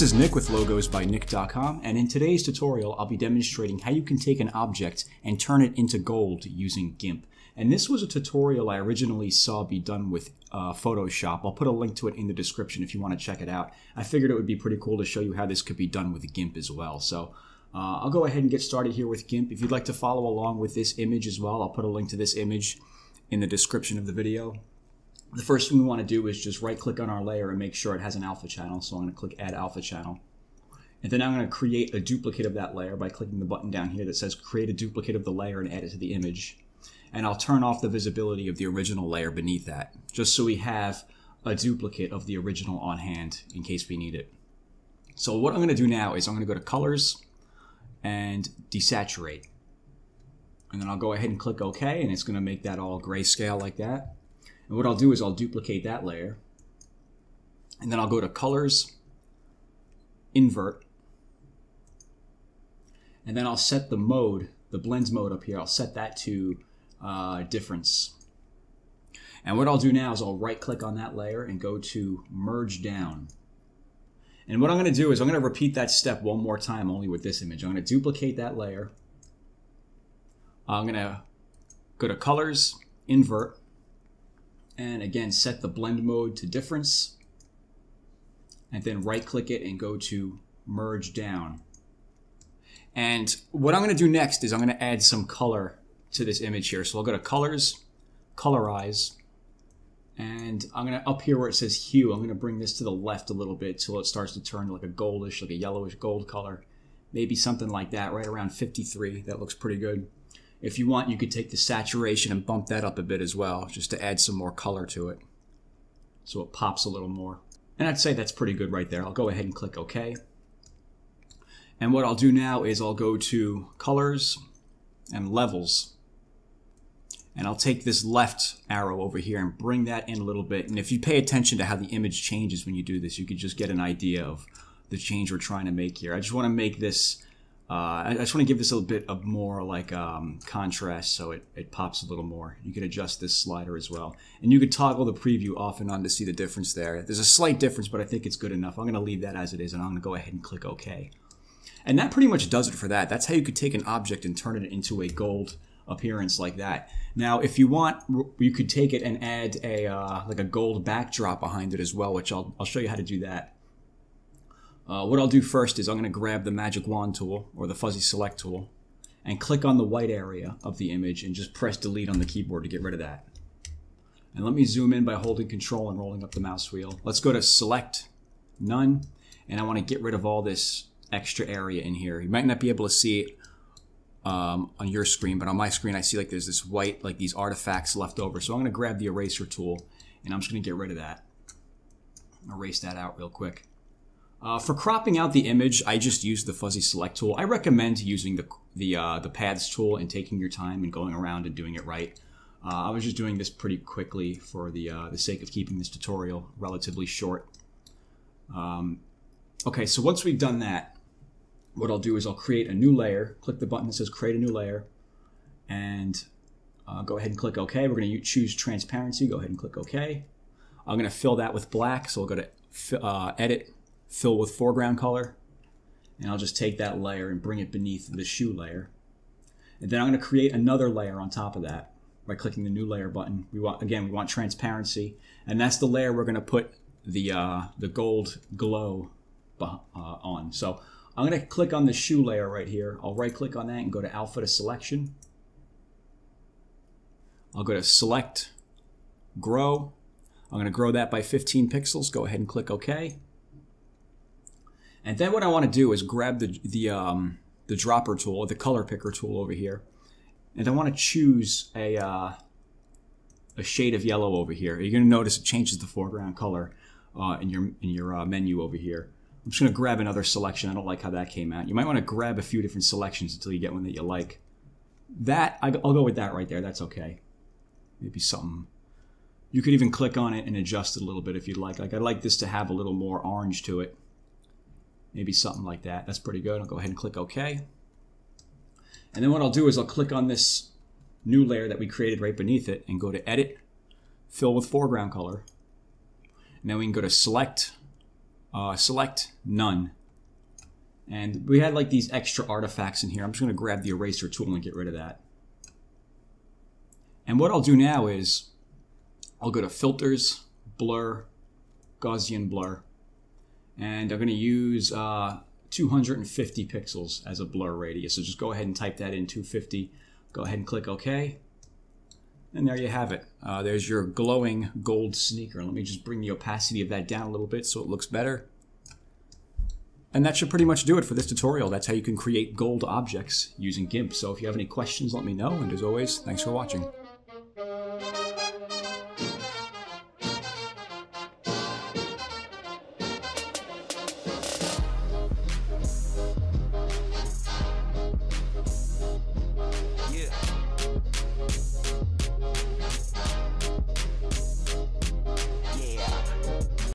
This is Nick with Logos by Nick.com, and in today's tutorial, I'll be demonstrating how you can take an object and turn it into gold using GIMP. And this was a tutorial I originally saw be done with uh, Photoshop. I'll put a link to it in the description if you want to check it out. I figured it would be pretty cool to show you how this could be done with GIMP as well. So uh, I'll go ahead and get started here with GIMP. If you'd like to follow along with this image as well, I'll put a link to this image in the description of the video the first thing we want to do is just right click on our layer and make sure it has an alpha channel. So I'm going to click add alpha channel. And then I'm going to create a duplicate of that layer by clicking the button down here that says create a duplicate of the layer and add it to the image. And I'll turn off the visibility of the original layer beneath that, just so we have a duplicate of the original on hand in case we need it. So what I'm going to do now is I'm going to go to colors and desaturate. And then I'll go ahead and click OK and it's going to make that all grayscale like that. And what I'll do is I'll duplicate that layer. And then I'll go to colors, invert. And then I'll set the mode, the blends mode up here, I'll set that to uh, difference. And what I'll do now is I'll right click on that layer and go to merge down. And what I'm going to do is I'm going to repeat that step one more time only with this image. I'm going to duplicate that layer. I'm going to go to colors, invert, and again set the blend mode to difference and then right click it and go to merge down. And what I'm going to do next is I'm going to add some color to this image here. So I'll go to colors colorize and I'm going to up here where it says hue I'm going to bring this to the left a little bit till it starts to turn like a goldish like a yellowish gold color. Maybe something like that right around 53 that looks pretty good if you want, you could take the saturation and bump that up a bit as well, just to add some more color to it. So it pops a little more. And I'd say that's pretty good right there. I'll go ahead and click OK. And what I'll do now is I'll go to Colors and Levels. And I'll take this left arrow over here and bring that in a little bit. And if you pay attention to how the image changes when you do this, you could just get an idea of the change we're trying to make here. I just want to make this uh, I just want to give this a little bit of more like um, contrast so it, it pops a little more. You can adjust this slider as well. And you could toggle the preview off and on to see the difference there. There's a slight difference, but I think it's good enough. I'm going to leave that as it is and I'm going to go ahead and click OK. And that pretty much does it for that. That's how you could take an object and turn it into a gold appearance like that. Now, if you want, you could take it and add a uh, like a gold backdrop behind it as well, which I'll, I'll show you how to do that. Uh, what I'll do first is I'm going to grab the magic wand tool or the fuzzy select tool and click on the white area of the image and just press delete on the keyboard to get rid of that. And let me zoom in by holding control and rolling up the mouse wheel. Let's go to select, none, and I want to get rid of all this extra area in here. You might not be able to see it um, on your screen, but on my screen I see like there's this white, like these artifacts left over. So I'm going to grab the eraser tool and I'm just going to get rid of that. Erase that out real quick. Uh, for cropping out the image, I just use the fuzzy select tool. I recommend using the the uh, the paths tool and taking your time and going around and doing it right. Uh, I was just doing this pretty quickly for the uh, the sake of keeping this tutorial relatively short. Um, okay, so once we've done that, what I'll do is I'll create a new layer. Click the button that says create a new layer, and uh, go ahead and click OK. We're going to choose transparency. Go ahead and click OK. I'm going to fill that with black, so I'll go to uh, edit fill with foreground color. And I'll just take that layer and bring it beneath the shoe layer. And then I'm going to create another layer on top of that by clicking the new layer button. We want again, we want transparency, and that's the layer we're going to put the uh, the gold glow uh, on. So I'm going to click on the shoe layer right here. I'll right click on that and go to alpha to selection. I'll go to select, grow. I'm going to grow that by 15 pixels. Go ahead and click OK. And then what I want to do is grab the, the, um, the dropper tool, the color picker tool over here. And I want to choose a, uh, a shade of yellow over here. You're going to notice it changes the foreground color uh, in your, in your uh, menu over here. I'm just going to grab another selection. I don't like how that came out. You might want to grab a few different selections until you get one that you like. That, I'll go with that right there. That's okay. Maybe something. You could even click on it and adjust it a little bit if you'd like. Like I'd like this to have a little more orange to it. Maybe something like that. That's pretty good. I'll go ahead and click OK. And then what I'll do is I'll click on this new layer that we created right beneath it and go to Edit, Fill with Foreground Color. And then we can go to Select, uh, select none. And we had like these extra artifacts in here. I'm just going to grab the eraser tool and get rid of that. And what I'll do now is I'll go to filters, blur, Gaussian blur, and I'm going to use uh, 250 pixels as a blur radius. So just go ahead and type that in 250. Go ahead and click OK. And there you have it. Uh, there's your glowing gold sneaker. Let me just bring the opacity of that down a little bit so it looks better. And that should pretty much do it for this tutorial. That's how you can create gold objects using GIMP. So if you have any questions, let me know. And as always, thanks for watching.